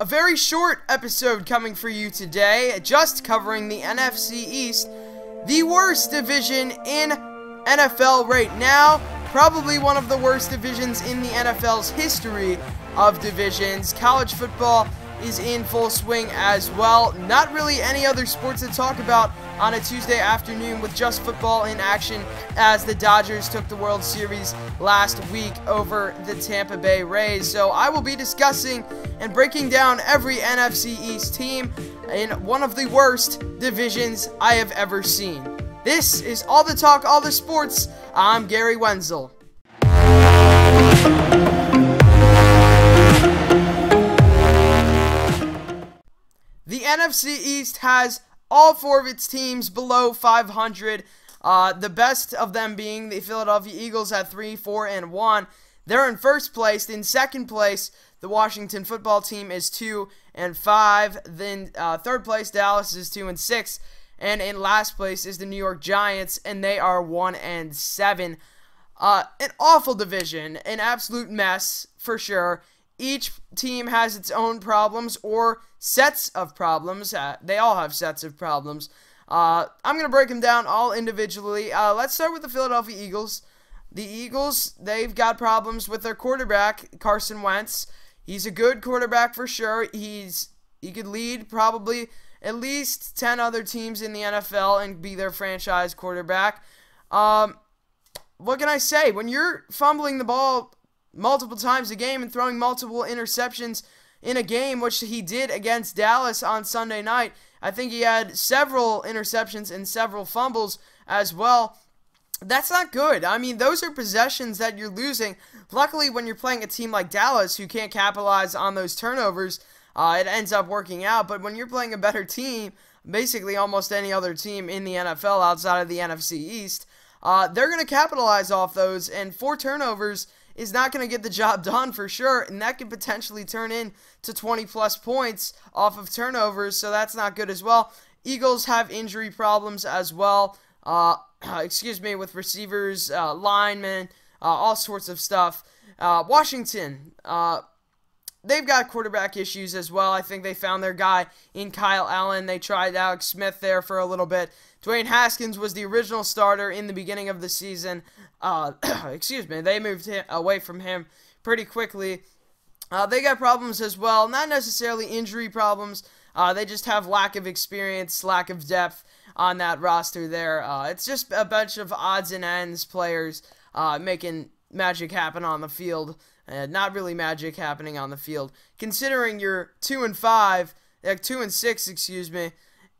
A very short episode coming for you today, just covering the NFC East, the worst division in NFL right now. Probably one of the worst divisions in the NFL's history of divisions. College football is in full swing as well. Not really any other sports to talk about on a Tuesday afternoon with just football in action as the Dodgers took the World Series last week over the Tampa Bay Rays. So I will be discussing and breaking down every NFC East team in one of the worst divisions I have ever seen. This is All the Talk, All the Sports. I'm Gary Wenzel. The NFC East has all four of its teams below 500. Uh, the best of them being the Philadelphia Eagles at 3, 4, and 1. They're in first place. In second place, the Washington football team is 2 and 5. Then uh, third place, Dallas is 2 and 6. And in last place is the New York Giants, and they are 1 and 7. Uh, an awful division, an absolute mess for sure. Each team has its own problems or sets of problems. Uh, they all have sets of problems. Uh, I'm going to break them down all individually. Uh, let's start with the Philadelphia Eagles. The Eagles, they've got problems with their quarterback, Carson Wentz. He's a good quarterback for sure. He's he could lead probably at least 10 other teams in the NFL and be their franchise quarterback. Um, what can I say? When you're fumbling the ball multiple times a game and throwing multiple interceptions in a game, which he did against Dallas on Sunday night. I think he had several interceptions and several fumbles as well. That's not good. I mean, those are possessions that you're losing. Luckily, when you're playing a team like Dallas who can't capitalize on those turnovers, uh, it ends up working out. But when you're playing a better team, basically almost any other team in the NFL outside of the NFC East, uh, they're going to capitalize off those. And four turnovers is not going to get the job done for sure, and that could potentially turn into 20 plus points off of turnovers, so that's not good as well. Eagles have injury problems as well. Uh, excuse me, with receivers, uh, linemen, uh, all sorts of stuff. Uh, Washington, uh, they've got quarterback issues as well. I think they found their guy in Kyle Allen. They tried Alex Smith there for a little bit. Dwayne Haskins was the original starter in the beginning of the season. Uh, excuse me, they moved him, away from him pretty quickly. Uh, they got problems as well, not necessarily injury problems. Uh, they just have lack of experience, lack of depth on that roster there. Uh, it's just a bunch of odds and ends players uh, making magic happen on the field. Uh, not really magic happening on the field. Considering you're two and five, like two and six, excuse me,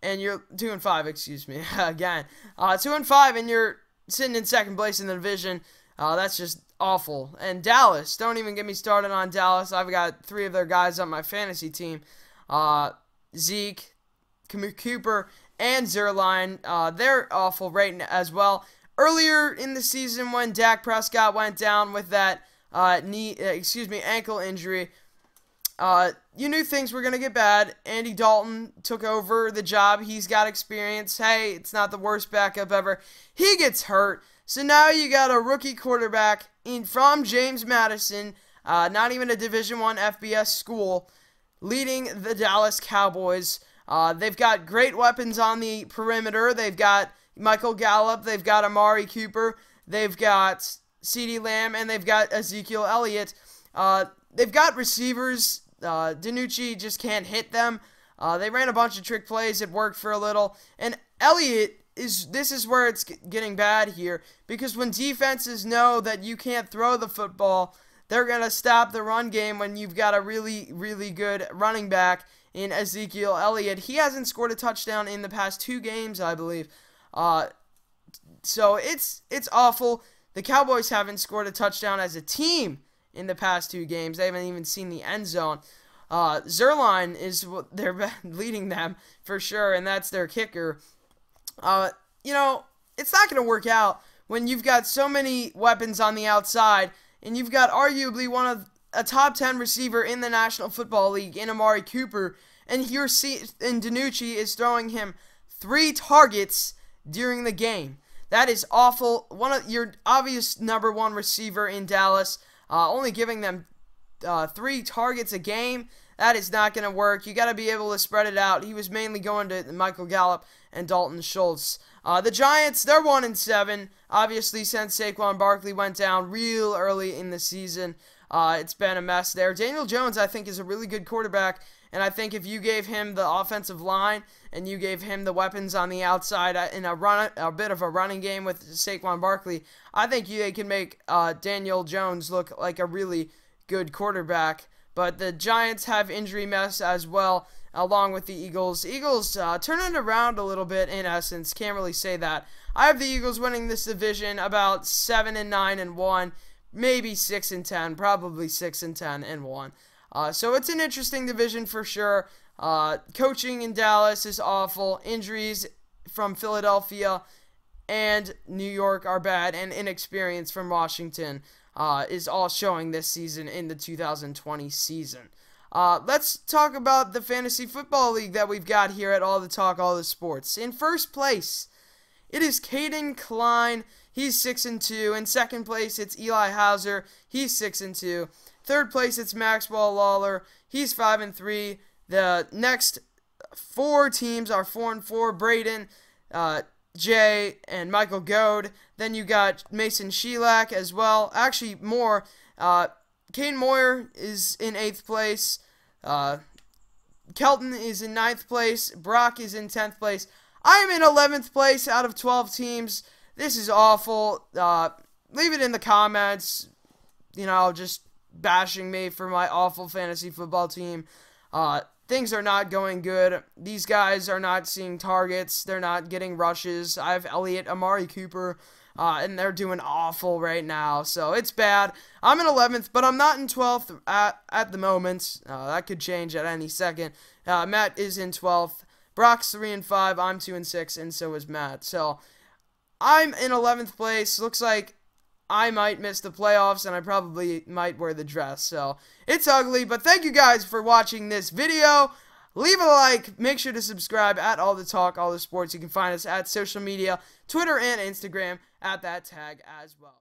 and you're two and five, excuse me, again, uh, two and five, and you're sitting in second place in the division. Uh, that's just awful. And Dallas, don't even get me started on Dallas. I've got three of their guys on my fantasy team. Uh, Zeke, Cooper, and Zuerlein. Uh, they're awful right as well. Earlier in the season, when Dak Prescott went down with that uh, knee, uh, excuse me, ankle injury, uh, you knew things were going to get bad. Andy Dalton took over the job. He's got experience. Hey, it's not the worst backup ever. He gets hurt. So now you got a rookie quarterback in from James Madison, uh, not even a Division One FBS school, leading the Dallas Cowboys. Uh, they've got great weapons on the perimeter. They've got Michael Gallup. They've got Amari Cooper. They've got CeeDee Lamb, and they've got Ezekiel Elliott. Uh, they've got receivers uh, DiNucci just can't hit them. Uh, they ran a bunch of trick plays. It worked for a little. And Elliott is this is where it's getting bad here because when defenses know that you can't throw the football, they're gonna stop the run game when you've got a really really good running back in Ezekiel Elliott. He hasn't scored a touchdown in the past two games, I believe. Uh, so it's it's awful. The Cowboys haven't scored a touchdown as a team in the past two games. They haven't even seen the end zone. Uh, Zuerlein is what they're leading them for sure, and that's their kicker. Uh, you know, it's not going to work out when you've got so many weapons on the outside, and you've got arguably one of a top 10 receiver in the National Football League in Amari Cooper, and here and DiNucci is throwing him three targets during the game. That is awful. One of your obvious number one receiver in Dallas uh, only giving them uh, three targets a game. That is not going to work. You got to be able to spread it out. He was mainly going to Michael Gallup and Dalton Schultz. Uh, the Giants, they're one and seven. Obviously, since Saquon Barkley went down real early in the season, uh, it's been a mess there. Daniel Jones, I think, is a really good quarterback, and I think if you gave him the offensive line and you gave him the weapons on the outside uh, in a run, a bit of a running game with Saquon Barkley, I think you, they can make uh, Daniel Jones look like a really good quarterback. But the Giants have injury mess as well, along with the Eagles. Eagles uh, turning around a little bit in essence. Can't really say that. I have the Eagles winning this division about seven and nine and one, maybe six and ten, probably six and ten and one. Uh, so it's an interesting division for sure. Uh, coaching in Dallas is awful. Injuries from Philadelphia and New York are bad, and inexperience from Washington uh, is all showing this season in the 2020 season. Uh, let's talk about the fantasy football league that we've got here at All the Talk, All the Sports. In first place, it is Caden Klein. He's six and two. In second place, it's Eli Hauser. He's six and two. Third place, it's Maxwell Lawler. He's five and three. The next four teams are four and four. Braden, uh, Jay, and Michael Goad. Then you got Mason Sheilak as well. Actually, more. Uh, Kane Moyer is in eighth place. Uh, Kelton is in ninth place. Brock is in tenth place. I am in eleventh place out of twelve teams. This is awful. Uh, leave it in the comments. You know, just bashing me for my awful fantasy football team. Uh, things are not going good. These guys are not seeing targets. They're not getting rushes. I have Elliott, Amari Cooper, uh, and they're doing awful right now. So it's bad. I'm in 11th, but I'm not in 12th at, at the moment. Uh, that could change at any second. Uh, Matt is in 12th. Brock's 3 and 5. I'm 2 and 6, and so is Matt. So I'm in 11th place. Looks like I might miss the playoffs and I probably might wear the dress. So it's ugly, but thank you guys for watching this video. Leave a like. Make sure to subscribe at All the Talk, All the Sports. You can find us at social media, Twitter and Instagram at that tag as well.